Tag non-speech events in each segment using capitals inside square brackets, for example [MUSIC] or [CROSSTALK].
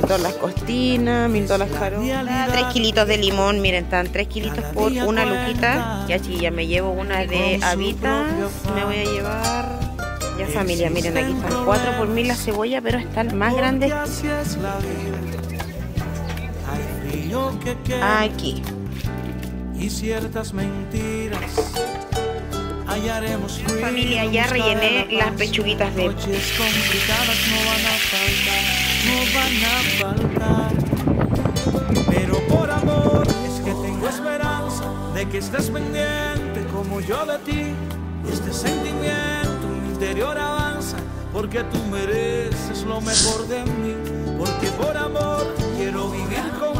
Todas las costinas, todas las carolas. Tres kilitos de limón, miren, están tres kilitos por una luquita. Ya ya me llevo una de habitas. Me voy a llevar. Ya familia, miren, aquí están cuatro por mil la cebolla, pero están más grandes. Aquí. Y ciertas mentiras hallaremos Familia, ya rellené las pechuguitas de Noches complicadas no van a faltar, no van a faltar. Pero por amor es que tengo esperanza de que estés pendiente como yo de ti. Este sentimiento en mi interior avanza porque tú mereces lo mejor de mí. Porque por amor quiero vivir contigo.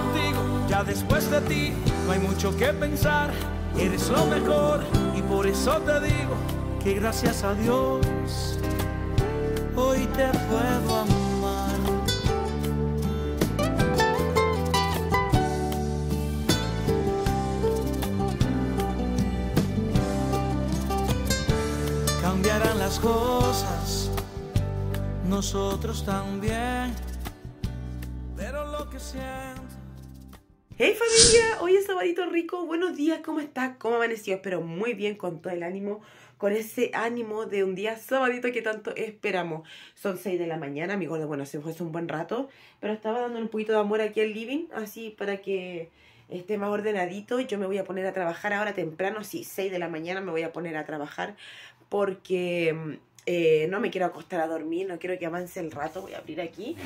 Ya después de ti no hay mucho que pensar. Eres lo mejor por eso te digo que gracias a Dios hoy te puedo amar. Cambiarán las cosas, nosotros también, Hey familia, hoy es sabadito rico, buenos días, ¿cómo está? ¿Cómo amaneció? Espero muy bien con todo el ánimo, con ese ánimo de un día sabadito que tanto esperamos. Son 6 de la mañana, mi gordo, bueno, se fue hace un buen rato, pero estaba dando un poquito de amor aquí al living, así para que esté más ordenadito. Yo me voy a poner a trabajar ahora temprano, sí, 6 de la mañana me voy a poner a trabajar porque eh, no me quiero acostar a dormir, no quiero que avance el rato, voy a abrir aquí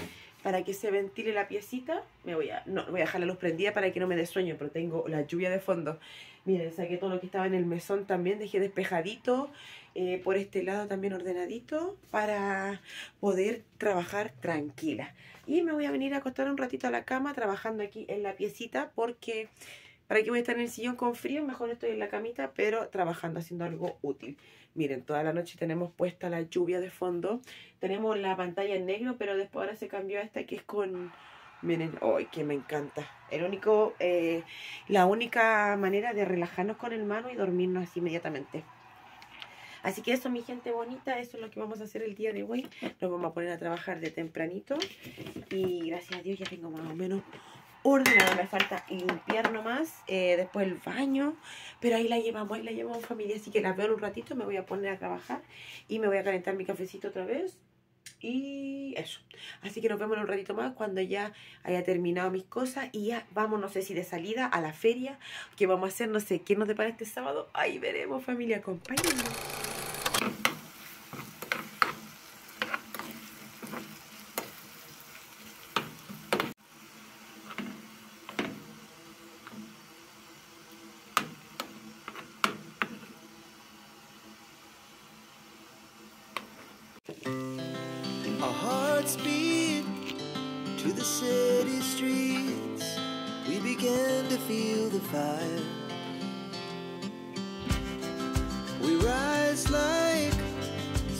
para que se ventile la piecita, me voy a, no, voy a dejar la luz prendida para que no me dé sueño, pero tengo la lluvia de fondo. Miren, saqué todo lo que estaba en el mesón también, dejé despejadito, eh, por este lado también ordenadito, para poder trabajar tranquila. Y me voy a venir a acostar un ratito a la cama, trabajando aquí en la piecita, porque para que voy a estar en el sillón con frío, mejor estoy en la camita, pero trabajando, haciendo algo útil. Miren, toda la noche tenemos puesta la lluvia de fondo. Tenemos la pantalla en negro, pero después ahora se cambió a esta que es con... Miren, ¡ay, que me encanta! El único, eh, la única manera de relajarnos con el mano y dormirnos así inmediatamente. Así que eso, mi gente bonita, eso es lo que vamos a hacer el día de hoy. Nos vamos a poner a trabajar de tempranito. Y gracias a Dios ya tengo más o menos ordenado, me falta limpiar nomás, eh, después el baño, pero ahí la llevamos, ahí la llevamos familia, así que la veo un ratito, me voy a poner a trabajar y me voy a calentar mi cafecito otra vez y eso. Así que nos vemos un ratito más cuando ya haya terminado mis cosas y ya vamos, no sé si de salida a la feria, que vamos a hacer, no sé, ¿qué nos depara este sábado? Ahí veremos familia, acompáñenme.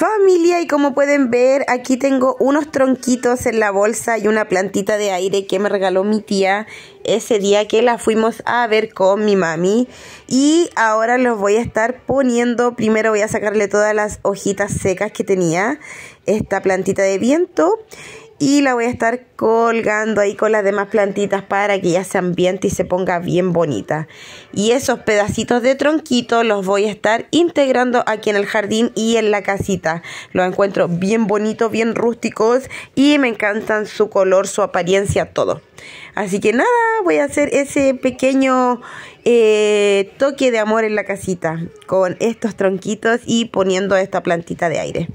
Familia, y como pueden ver, aquí tengo unos tronquitos en la bolsa y una plantita de aire que me regaló mi tía ese día que la fuimos a ver con mi mami. Y ahora los voy a estar poniendo. Primero voy a sacarle todas las hojitas secas que tenía esta plantita de viento. Y la voy a estar colgando ahí con las demás plantitas para que ya se ambiente y se ponga bien bonita. Y esos pedacitos de tronquito los voy a estar integrando aquí en el jardín y en la casita. Los encuentro bien bonitos, bien rústicos y me encantan su color, su apariencia, todo. Así que nada, voy a hacer ese pequeño eh, toque de amor en la casita con estos tronquitos y poniendo esta plantita de aire.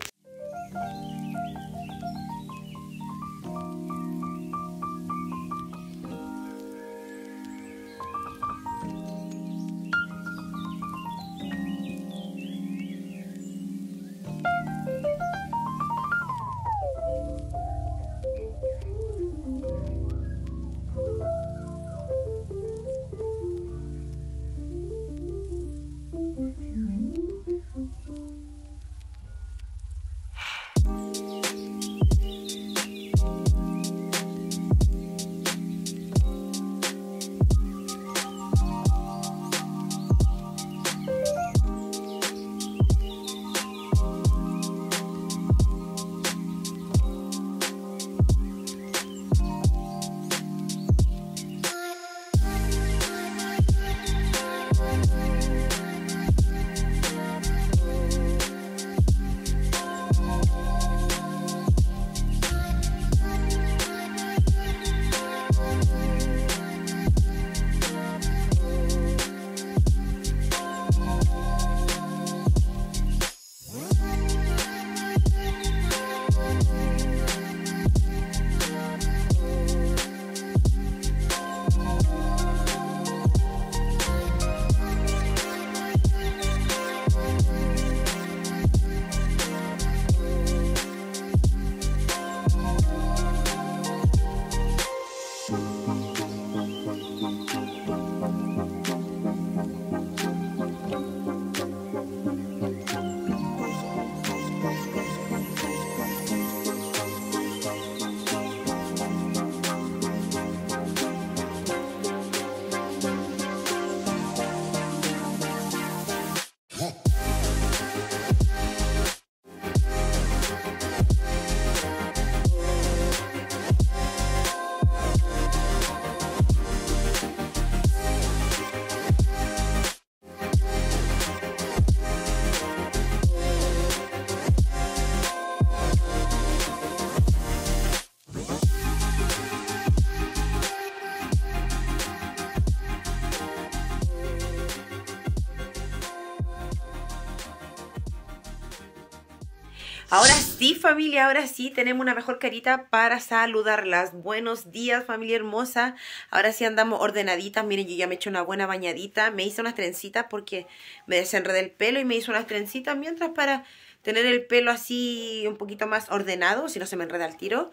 Ahora sí, familia, ahora sí tenemos una mejor carita para saludarlas. Buenos días, familia hermosa. Ahora sí andamos ordenaditas. Miren, yo ya me he hecho una buena bañadita. Me hice unas trencitas porque me desenredé el pelo y me hice unas trencitas mientras para tener el pelo así un poquito más ordenado, si no se me enreda el tiro.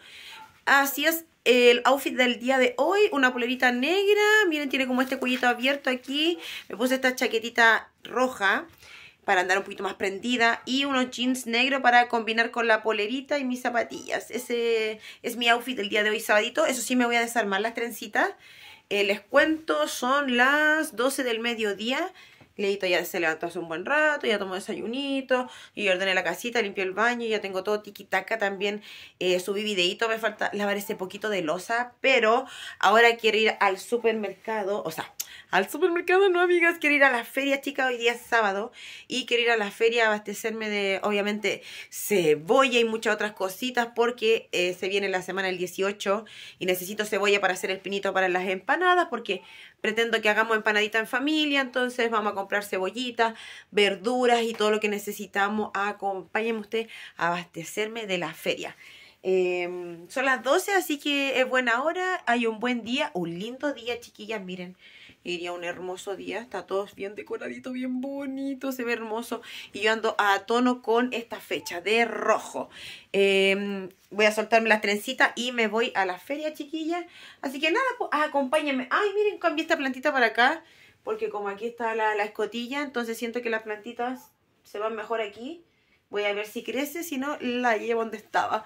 Así es el outfit del día de hoy, una polerita negra, miren tiene como este cuellito abierto aquí, me puse esta chaquetita roja, para andar un poquito más prendida y unos jeans negros para combinar con la polerita y mis zapatillas. Ese es mi outfit del día de hoy, sabadito. Eso sí, me voy a desarmar las trencitas. Eh, les cuento, son las 12 del mediodía. Leito ya se levantó hace un buen rato, ya tomó desayunito, y ordené la casita, limpié el baño, ya tengo todo tiquitaca también. Eh, subí videito, me falta lavar ese poquito de losa, pero ahora quiero ir al supermercado, o sea, al supermercado, no amigas, quiero ir a la feria chica, hoy día es sábado, y quiero ir a la feria a abastecerme de, obviamente, cebolla y muchas otras cositas, porque eh, se viene la semana del 18 y necesito cebolla para hacer el pinito para las empanadas, porque pretendo que hagamos empanadita en familia, entonces vamos a comprar cebollita, verduras y todo lo que necesitamos. Acompáñenme usted a abastecerme de la feria. Em, son las 12, así que es buena hora, hay un buen día, un lindo día, chiquillas, miren iría un hermoso día. Está todo bien decoradito, bien bonito, se ve hermoso. Y yo ando a tono con esta fecha de rojo. Em, voy a soltarme las trencitas y me voy a la feria, chiquilla. Así que nada, pues acompáñenme. Ay, miren, cambié esta plantita para acá. Porque como aquí está la, la escotilla, entonces siento que las plantitas se van mejor aquí. Voy a ver si crece, si no, la llevo donde estaba.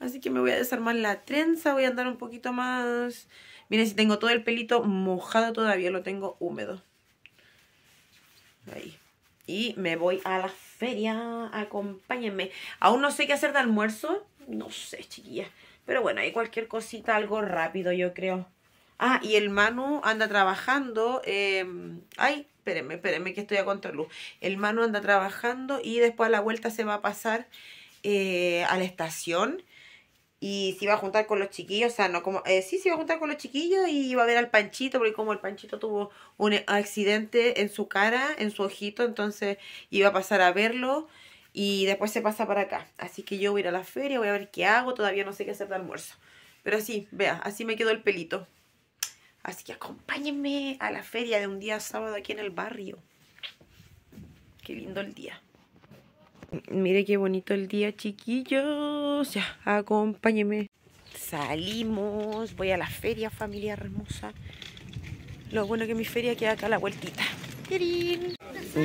Así que me voy a desarmar la trenza, voy a andar un poquito más Miren si tengo todo el pelito mojado todavía, lo tengo húmedo. Ahí. Y me voy a la feria, acompáñenme. Aún no sé qué hacer de almuerzo, no sé, chiquilla. Pero bueno, hay cualquier cosita, algo rápido, yo creo. Ah, y el Manu anda trabajando. Eh, ay, espérenme, espérenme que estoy a contraluz. El Manu anda trabajando y después a la vuelta se va a pasar eh, a la estación. Y se iba a juntar con los chiquillos, o sea, no como, eh, sí, se iba a juntar con los chiquillos y iba a ver al Panchito, porque como el Panchito tuvo un accidente en su cara, en su ojito, entonces iba a pasar a verlo y después se pasa para acá. Así que yo voy a ir a la feria, voy a ver qué hago, todavía no sé qué hacer de almuerzo. Pero así, vea, así me quedó el pelito. Así que acompáñenme a la feria de un día sábado aquí en el barrio. Qué lindo el día. Mire qué bonito el día, chiquillos. Ya, acompáñenme. Salimos. Voy a la feria, familia hermosa. Lo bueno que mi feria queda acá a la vueltita.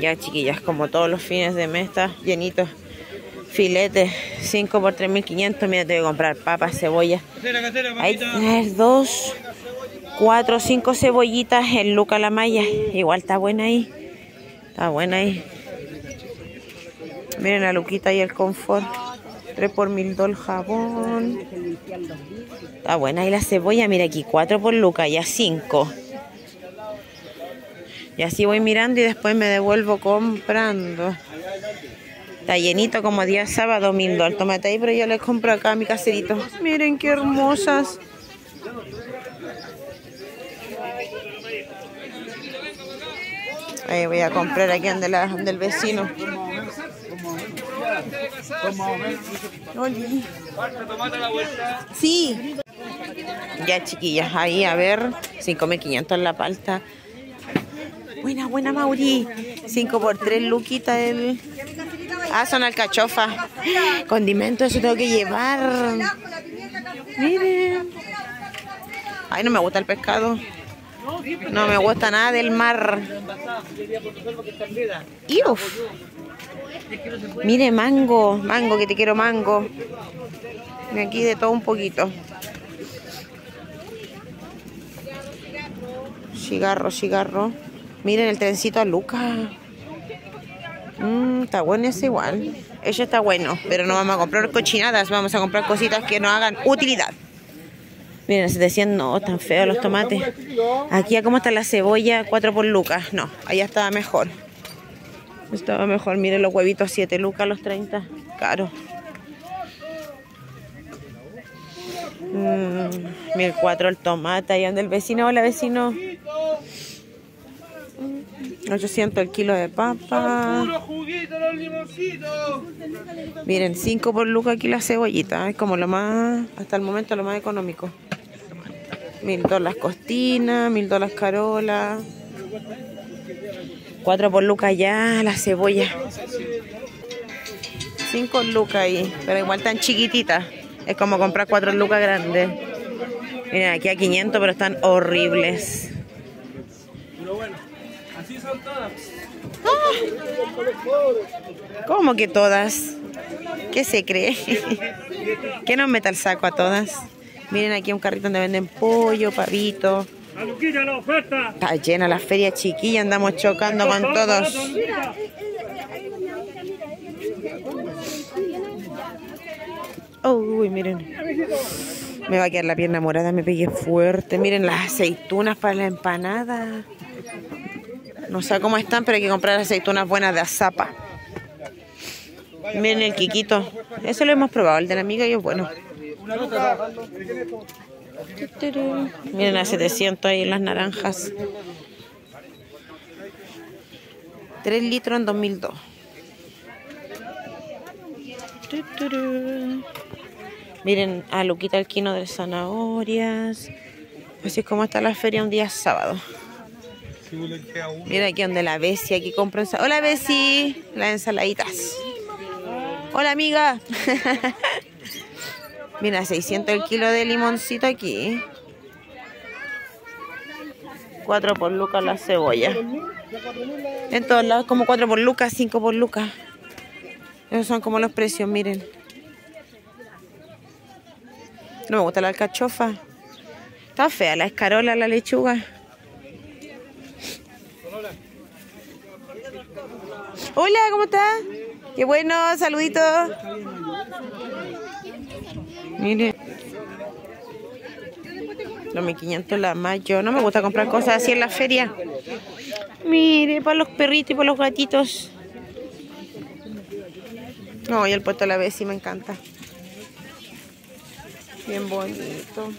Ya, chiquillas, como todos los fines de mes está llenito. Filete, 5 por 3.500. Mira, te voy a comprar papas, cebolla. Hay dos, cuatro, cinco cebollitas en Luca la Maya. Igual está buena ahí. Está buena ahí. Miren la luquita y el confort. 3 por mil dólares jabón. Está buena ahí la cebolla. Mira aquí, 4 por luca, ya 5. Y así voy mirando y después me devuelvo comprando. Está llenito como día sábado, mil dólares. Tomate ahí, pero yo les compro acá a mi caserito. Miren qué hermosas. Ahí voy a comprar aquí donde la, del vecino. Sí. Ya chiquillas, ahí a ver, 5.500 en la palta. Buena, buena Mauri. 5 por 3 luquita el... Ah, son alcachofa. Condimento, eso tengo que llevar. Miren. Ay, no me gusta el pescado. No me gusta nada del mar. Y. Mire, mango, mango, que te quiero mango. Aquí de todo un poquito. Cigarro, cigarro. Miren el trencito a Luca. Mm, está bueno ese igual. Ese está bueno, pero no vamos a comprar cochinadas, vamos a comprar cositas que nos hagan utilidad. Miren, se decían, no, están feos los tomates. Aquí, ¿cómo está la cebolla? 4 por lucas. No, allá estaba mejor. Estaba mejor. Miren los huevitos, 7 lucas los 30. Caro. Mm, 1004 el tomate. Ahí anda el vecino. Hola, vecino. 800 el kilo de papa. Miren, 5 por lucas aquí la cebollita. Es como lo más, hasta el momento, lo más económico. Mil dólares costina, mil dólares carola. 4 por lucas ya la cebolla. 5 lucas ahí, pero igual tan chiquitita. Es como comprar 4 lucas grandes. Miren, aquí a 500, pero están horribles. Así son todas. ¿Cómo que todas? ¿Qué se cree? [LAUGHS] ¿Qué nos meta el saco a todas? Miren aquí un carrito donde venden pollo, pavito. Está llena la feria chiquilla, andamos chocando con todos. Uy, miren. Me va a quedar la pierna morada, me pegué fuerte. Miren las aceitunas para la empanada. No sé cómo están, pero hay que comprar aceitunas buenas de azapa. Miren el quiquito. Eso lo hemos probado, el de la amiga y es bueno. Miren a 700 ahí las naranjas. 3 litros en 2002. Miren a Luquita el quino de zanahorias. Así es como está la feria un día sábado. Mira aquí donde la Bessie, aquí compro Hola Bessie, las ensaladitas. Hola amiga. [LAUGHS] Mira, 600 el kilo de limoncito aquí. 4 por lucas la cebolla. En todos lados como 4 por lucas, 5 por lucas. Esos son como los precios, miren. No me gusta la alcachofa. Está fea la escarola, la lechuga. Hola, ¿cómo estás? Qué bueno, saluditos. Mire. Los 1500 la mayo. No me gusta comprar cosas así en la feria. Mire, para los perritos y para los gatitos. No, y el puesto de la vez sí me encanta. Bien bonito.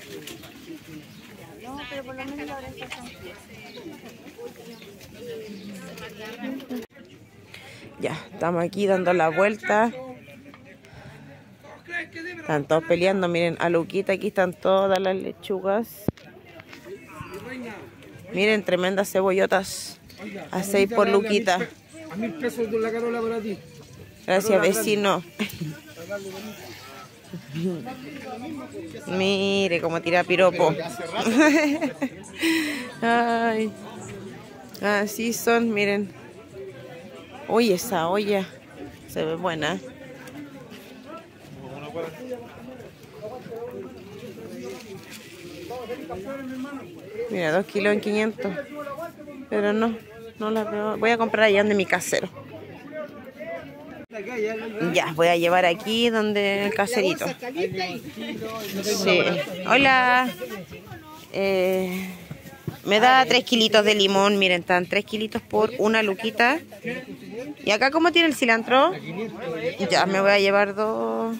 Ya, estamos aquí dando la vuelta. Están todos peleando, miren, a Luquita aquí están todas las lechugas. Miren, tremendas cebollotas. A 6 por Luquita. A mil pesos la carola para ti. Gracias, vecino. Mire cómo tira piropo. [LAUGHS] Ay. Así son, miren. Uy, esa olla se ve buena. Mira, dos kilos en 500. Pero no, no la veo. Voy a comprar allá donde mi casero. Ya, voy a llevar aquí donde el caserito. Sí. Hola. Eh, me da tres kilitos de limón. Miren, están tres kilitos por una luquita. ¿Y acá cómo tiene el cilantro? Ya, me voy a llevar dos.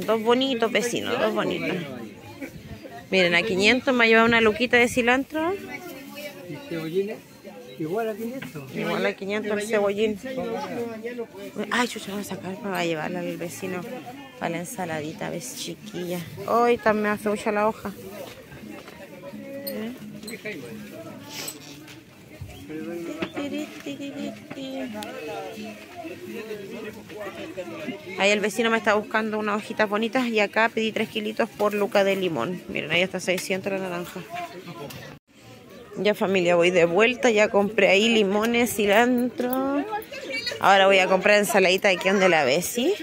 Dos bonitos vecinos, dos bonitos. Miren, a 500 me ha llevado una luquita de cilantro. Igual a 500. Igual a 500 el cebollín. Ay, chucha, voy a sacar para llevarla al vecino para la ensaladita, ves, chiquilla. Hoy también hace mucha la hoja. Ahí el vecino me está buscando unas hojitas bonitas y acá pedí 3 kilitos por luca de limón. Miren, ahí está 600 la naranja. Ya familia, voy de vuelta, ya compré ahí limones, cilantro. Ahora voy a comprar ensaladita aquí donde la Bessie.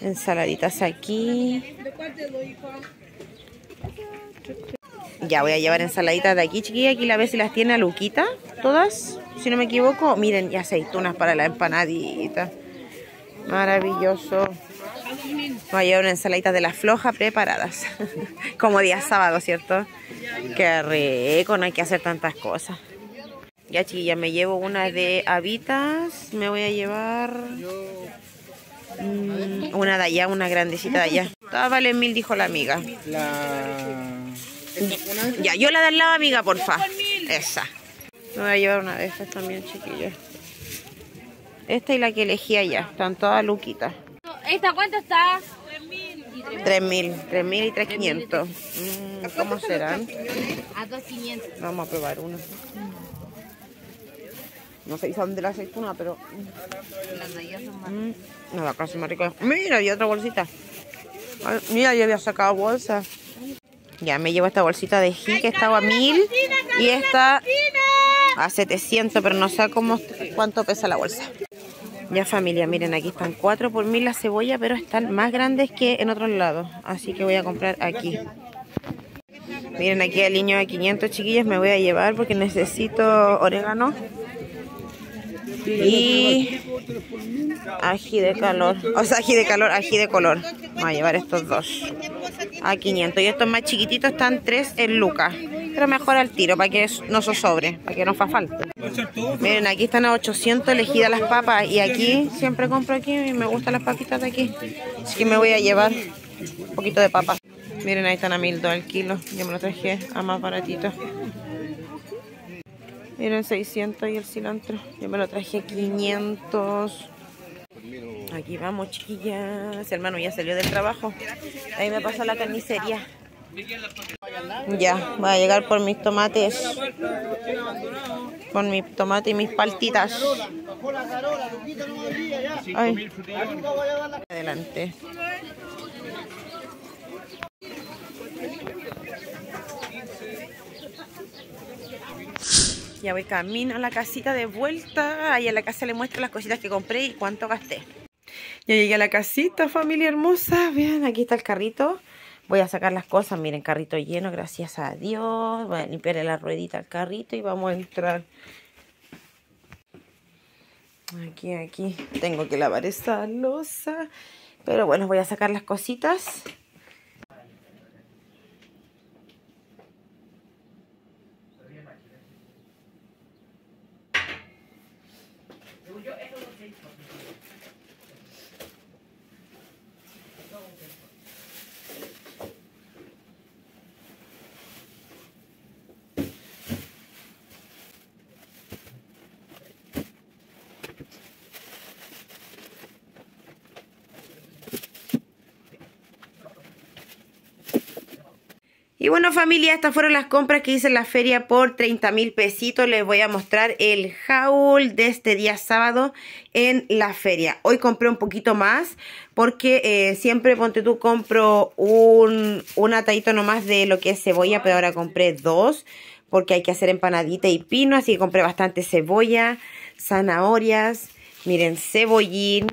Ensaladitas aquí. Ya voy a llevar ensaladitas de aquí, chiquilla. Aquí la Bessie las tiene a Luquita, todas, si no me equivoco. Miren, y aceitunas para la empanadita. Maravilloso. Voy a llevar una ensaladita de la floja preparadas. [LAUGHS] Como día sábado, ¿cierto? Qué rico, no hay que hacer tantas cosas. Ya, chiquilla, me llevo una de habitas. Me voy a llevar mm, una de allá, una grandecita de allá. Todas valen mil, dijo la amiga. Ya, yo la del lado, amiga, porfa. Esa. Me voy a llevar una de estas también, chiquilla. Esta y la que elegí allá. Están todas luquitas. ¿Esta cuánto está? 3.000, 3.000 y 3.500. Mm, ¿Cómo serán? A 2.500. Vamos a probar uno. No sé si son de la aceituna, pero... Las de allá son más. mm, no, más. Mira, había otra bolsita. Ay, mira, yo había sacado bolsa. Ya me llevo esta bolsita de ji que estaba a 1000 y esta a 700, pero no sé cómo, cuánto pesa la bolsa. Ya familia, miren, aquí están 4 por 1000 la cebolla, pero están más grandes que en otros lados. Así que voy a comprar aquí. Miren, aquí el niño de 500 chiquillos me voy a llevar porque necesito orégano. Y ají de calor. O sea, ají de calor, ají de color. Voy a llevar estos dos. A 500. Y estos más chiquititos están 3 en lucas. Pero mejor al tiro, para que no se sobre, para que no fa falta. Miren, aquí están a 800 elegidas las papas. Y aquí, siempre compro aquí y me gustan las papitas de aquí. Así que me voy a llevar un poquito de papas. Miren, ahí están a 1000 el kilo. Yo me lo traje a más baratito. Miren, 600 y el cilantro. Yo me lo traje a 500. Aquí vamos, chiquillas. Hermano ya salió del trabajo. Ahí me pasó la carnicería. Ya, voy a llegar por mis tomates. Por mis tomates y mis paltitas. Adelante. Ya voy camino a la casita de vuelta. Ahí a la casa le muestro las cositas que compré y cuánto gasté. Ya llegué a la casita, familia hermosa. Vean, aquí está el carrito. Voy a sacar las cosas. Miren, carrito lleno, gracias a Dios. Voy a limpiarle la ruedita al carrito y vamos a entrar. Aquí, aquí. Tengo que lavar esa losa. Pero bueno, voy a sacar las cositas. Bueno familia, estas fueron las compras que hice en la feria por 30 mil pesitos. Les voy a mostrar el haul de este día sábado en la feria. Hoy compré un poquito más porque eh, siempre, ponte tú, compro un, un atadito nomás de lo que es cebolla, pero ahora compré dos porque hay que hacer empanadita y pino, así que compré bastante cebolla, zanahorias, miren, cebollín,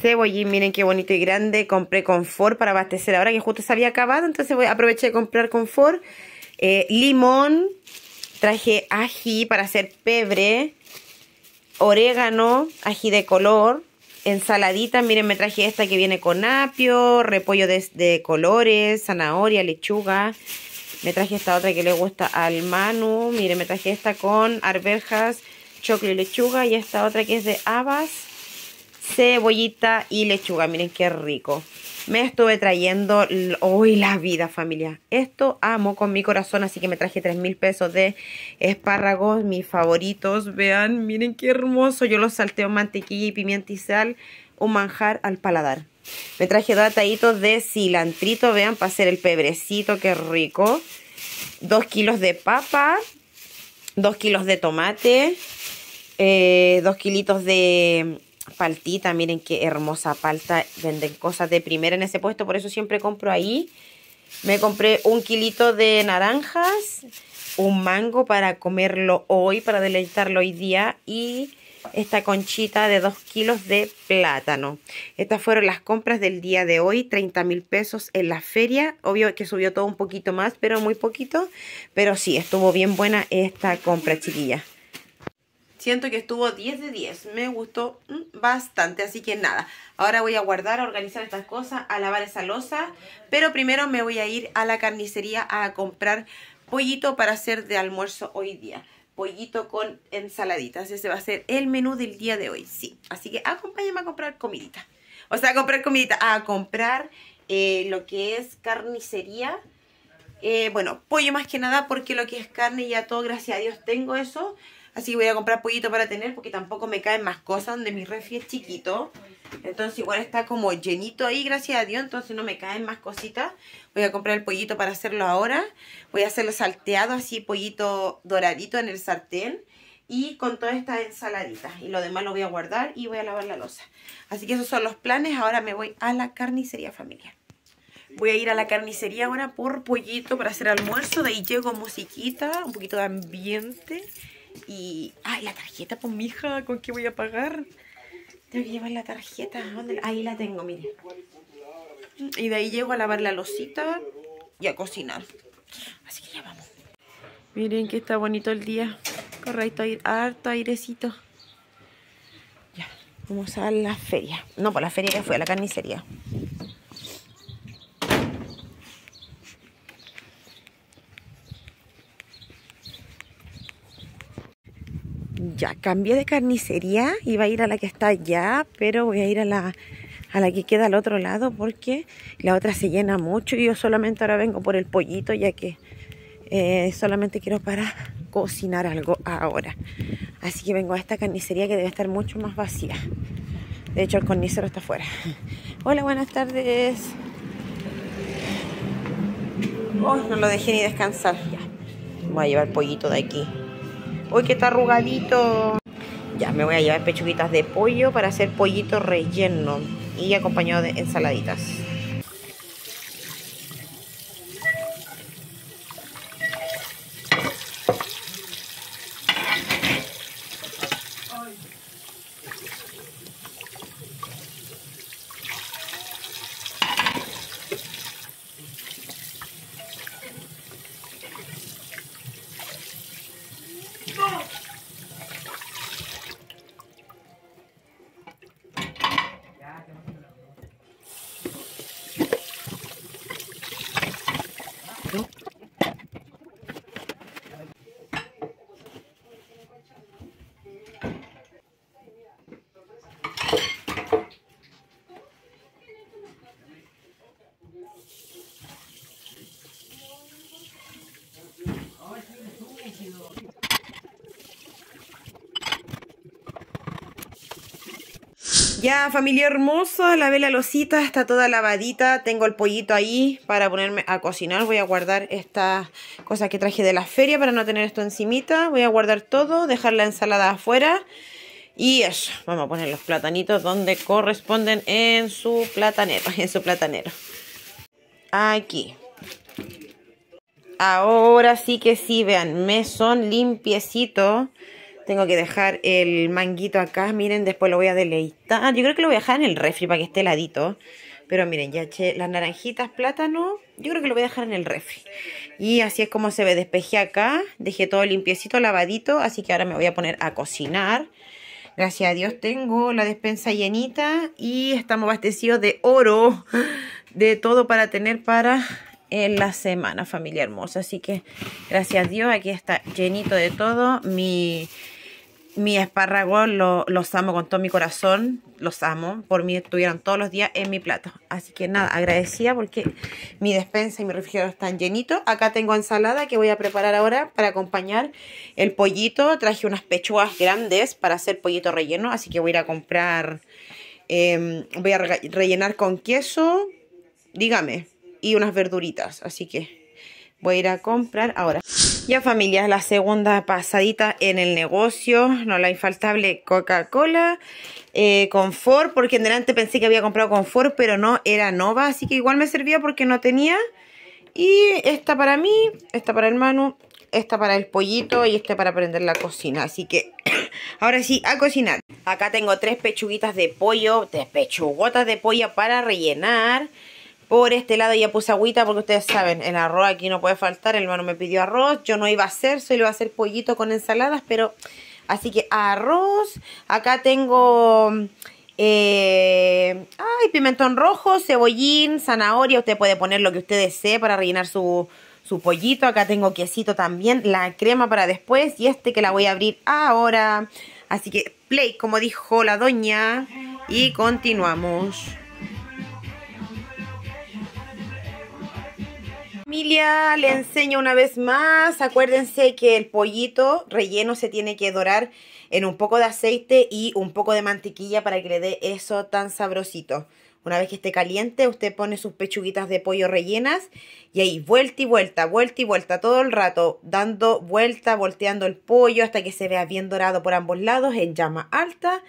cebollín, miren qué bonito y grande. Compré confort para abastecer ahora que justo se había acabado, entonces voy, aproveché de comprar confort. Eh, limón, traje ají para hacer pebre, orégano, ají de color, ensaladita, miren me traje esta que viene con apio, repollo de, de colores, zanahoria, lechuga. Me traje esta otra que le gusta al Manu, miren me traje esta con arvejas, choclo y lechuga y esta otra que es de habas cebollita y lechuga. Miren qué rico. Me estuve trayendo hoy la vida, familia. Esto amo con mi corazón, así que me traje 3 mil pesos de espárragos, mis favoritos. Vean, miren qué hermoso. Yo los salteo mantequilla y pimienta y sal. Un manjar al paladar. Me traje dos ataditos de cilantrito, vean, para hacer el pebrecito, qué rico. Dos kilos de papa, dos kilos de tomate, eh, dos kilitos de paltita, miren qué hermosa palta, venden cosas de primera en ese puesto, por eso siempre compro ahí. Me compré un kilito de naranjas, un mango para comerlo hoy, para deleitarlo hoy día y esta conchita de 2 kilos de plátano. Estas fueron las compras del día de hoy, 30 mil pesos en la feria. Obvio que subió todo un poquito más, pero muy poquito. Pero sí, estuvo bien buena esta compra, chiquilla. Siento que estuvo 10 de 10. Me gustó mm, bastante. Así que nada. Ahora voy a guardar, a organizar estas cosas, a lavar esa losa. Pero primero me voy a ir a la carnicería a comprar pollito para hacer de almuerzo hoy día. Pollito con ensaladitas. Ese va a ser el menú del día de hoy. Sí. Así que acompáñame a comprar comidita. O sea, a comprar comidita. A comprar eh, lo que es carnicería. Eh, bueno, pollo más que nada porque lo que es carne ya todo, gracias a Dios, tengo eso. Así que voy a comprar pollito para tener porque tampoco me caen más cosas donde mi refri es chiquito. Entonces igual está como llenito ahí, gracias a Dios. Entonces no me caen más cositas. Voy a comprar el pollito para hacerlo ahora. Voy a hacerlo salteado, así pollito doradito en el sartén. Y con todas estas ensaladitas. Y lo demás lo voy a guardar y voy a lavar la losa. Así que esos son los planes. Ahora me voy a la carnicería familiar. Voy a ir a la carnicería ahora por pollito para hacer almuerzo. De ahí llego musiquita, un poquito de ambiente. Y. ¡Ay, la tarjeta, pues, mija! ¿Con qué voy a pagar? Tengo que llevar la tarjeta. Ahí la tengo, mire. Y de ahí llego a lavar la losita y a cocinar. Así que ya vamos. Miren que está bonito el día. Correcto, harto airecito. Ya, vamos a la feria. No, por la feria ya fue, a la carnicería. Ya, cambié de carnicería, iba a ir a la que está allá, pero voy a ir a la, a la que queda al otro lado porque la otra se llena mucho y yo solamente ahora vengo por el pollito ya que eh, solamente quiero para cocinar algo ahora. Así que vengo a esta carnicería que debe estar mucho más vacía. De hecho, el carnicero está afuera. Hola, buenas tardes. Oh, no lo dejé ni descansar. Ya. Voy a llevar pollito de aquí. Uy, que está arrugadito. Ya, me voy a llevar pechuguitas de pollo para hacer pollito relleno y acompañado de ensaladitas. Ya, familia hermosa, lavé la losita, está toda lavadita. Tengo el pollito ahí para ponerme a cocinar. Voy a guardar esta cosa que traje de la feria para no tener esto encimita. Voy a guardar todo, dejar la ensalada afuera. Y eso, vamos a poner los platanitos donde corresponden en su platanero, en su platanero. Aquí. Ahora sí que sí, vean, mesón limpiecito. Tengo que dejar el manguito acá, miren, después lo voy a deleitar. Yo creo que lo voy a dejar en el refri para que esté heladito. Pero miren, ya eché las naranjitas, plátano. Yo creo que lo voy a dejar en el refri. Y así es como se ve. Despejé acá. Dejé todo limpiecito, lavadito. Así que ahora me voy a poner a cocinar. Gracias a Dios tengo la despensa llenita. Y estamos abastecidos de oro. De todo para tener para en la semana, familia hermosa. Así que gracias a Dios aquí está llenito de todo. Mi mi espárrago lo, los amo con todo mi corazón, los amo, por mí estuvieron todos los días en mi plato. Así que nada, agradecida porque mi despensa y mi refrigerador están llenitos. Acá tengo ensalada que voy a preparar ahora para acompañar el pollito. Traje unas pechugas grandes para hacer pollito relleno, así que voy a ir a comprar, em, voy a rellenar con queso, dígame, y unas verduritas. Así que voy a ir a comprar ahora. Ya familia, la segunda pasadita en el negocio, no la infaltable Coca-Cola, eh, confort, porque en delante pensé que había comprado confort, pero no, era Nova, así que igual me servía porque no tenía. Y esta para mí, esta para el Manu, esta para el pollito y esta para prender la cocina. Así que [COUGHS] ahora sí, a cocinar. Acá tengo tres pechuguitas de pollo, tres pechugotas de pollo para rellenar. Por este lado ya puse agüita porque ustedes saben, el arroz aquí no puede faltar. El hermano me pidió arroz. Yo no iba a hacer, solo iba a hacer pollito con ensaladas, pero... Así que arroz. Acá tengo... Eh, ay, pimentón rojo, cebollín, zanahoria. Usted puede poner lo que usted desee para rellenar su, su pollito. Acá tengo quesito también. La crema para después. Y este que la voy a abrir ahora. Así que play, como dijo la doña. Y continuamos. Familia, le enseño una vez más. Acuérdense que el pollito relleno se tiene que dorar en un poco de aceite y un poco de mantequilla para que le dé eso tan sabrosito. Una vez que esté caliente, usted pone sus pechuguitas de pollo rellenas y ahí vuelta y vuelta, vuelta y vuelta todo el rato, dando vuelta, volteando el pollo hasta que se vea bien dorado por ambos lados en llama alta.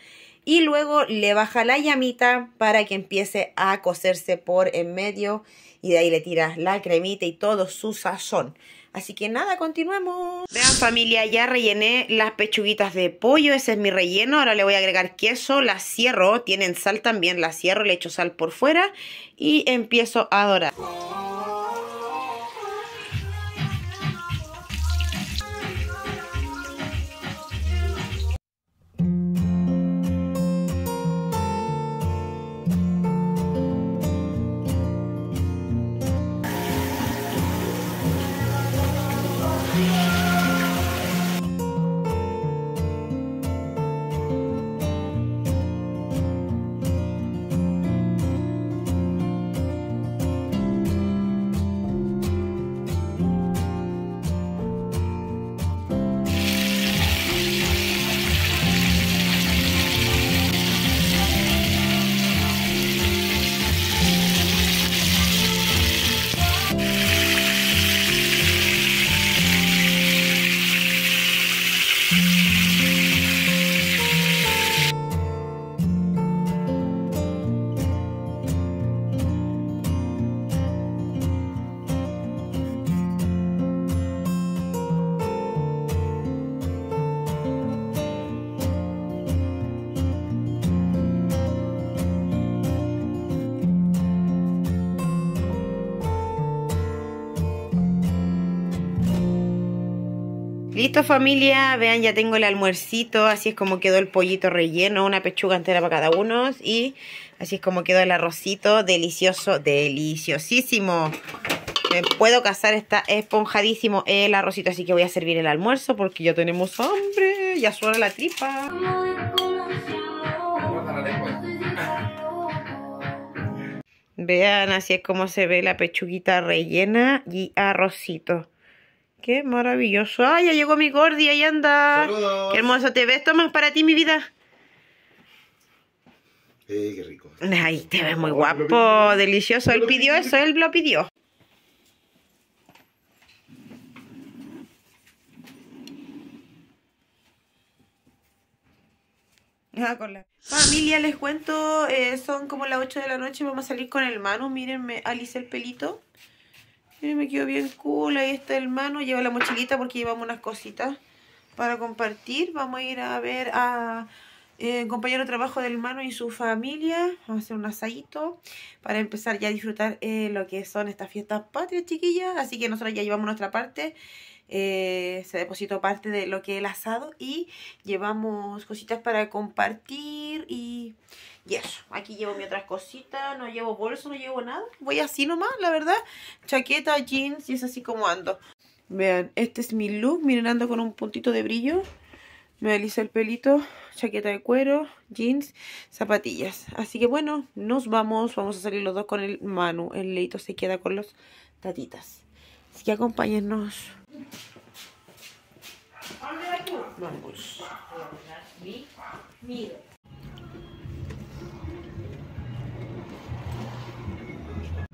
Y luego le baja la llamita para que empiece a cocerse por en medio y de ahí le tiras la cremita y todo su sazón. Así que nada, continuemos. Vean familia, ya rellené las pechuguitas de pollo, ese es mi relleno. Ahora le voy a agregar queso, la cierro, tienen sal también, la cierro, le echo sal por fuera y empiezo a dorar. Listo familia, vean ya tengo el almuercito, así es como quedó el pollito relleno, una pechuga entera para cada uno y así es como quedó el arrocito, delicioso, deliciosísimo. Me puedo casar, está esponjadísimo el arrocito, así que voy a servir el almuerzo porque ya tenemos hambre, ya suena la tripa. Vean, así es como se ve la pechuguita rellena y arrocito. Qué maravilloso. ¡Ay, ya llegó mi Gordi! Ahí anda. Saludos. Qué hermoso te ves. Tomas para ti, mi vida. Eh, qué rico. Ay, te ves muy guapo, delicioso. Él pidió eso, él lo pidió. Ah, con la- Familia, les cuento, eh, son como las 8 de la noche, vamos a salir con el Manu, miren, me alice el pelito. Miren, me quedó bien cool, ahí está el Manu, lleva la mochilita porque llevamos unas cositas para compartir. Vamos a ir a ver a eh, compañero de trabajo del Manu y su familia, vamos a hacer un asadito para empezar ya a disfrutar eh, lo que son estas fiestas patrias, chiquillas. Así que nosotros ya llevamos nuestra parte. eh, se depositó parte de lo que es el asado y llevamos cositas para compartir y, y eso. Aquí llevo mis otras cositas, no llevo bolso, no llevo nada. Voy así nomás, la verdad. Chaqueta, jeans y es así como ando. Vean, este es mi look. Miren, ando con un puntito de brillo. Me alisé el pelito, chaqueta de cuero, jeans, zapatillas. Así que bueno, nos vamos. Vamos a salir los dos con el Manu. El leito se queda con los tatitas. Así que acompáñennos. Vamos. A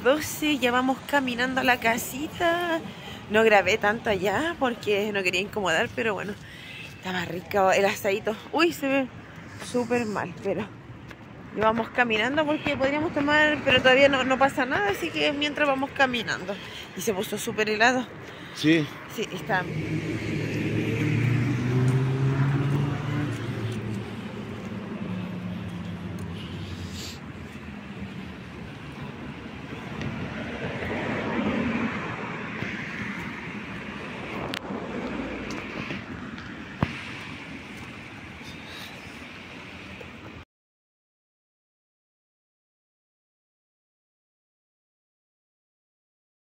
las 12, ya vamos caminando a la casita. No grabé tanto allá porque no quería incomodar, pero bueno, estaba rico el asadito. Uy, se ve súper mal, pero vamos caminando porque podríamos tomar, pero todavía no, no pasa nada, así que mientras vamos caminando. Y se puso súper helado. Sí, Sí, está